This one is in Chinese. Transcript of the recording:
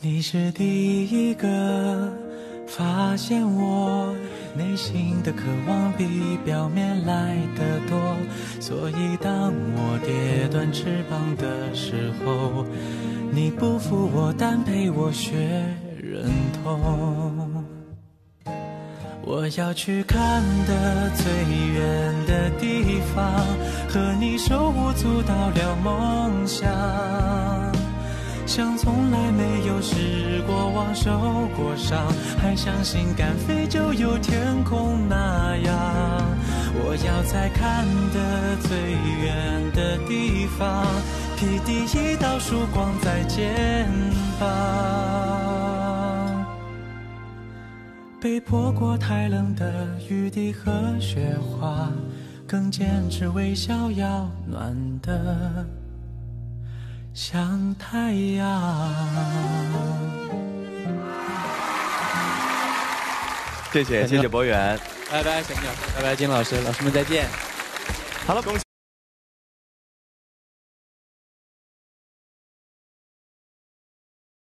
你是第一个发现我内心的渴望比表面来的多，所以当我跌断翅膀的时候，你不负我，但陪我学忍痛。我要去看的最远的地方，和你手舞足蹈聊梦想，像从来没、受过伤，还相信敢飞就有天空那样。我要在看得最远的地方，披第一道曙光在肩膀。被泼过太冷的雨滴和雪花，更坚持微笑要暖的像太阳。谢谢谢谢博远，拜拜，小鸟，拜拜，金老师，老师们再见。好了，恭喜。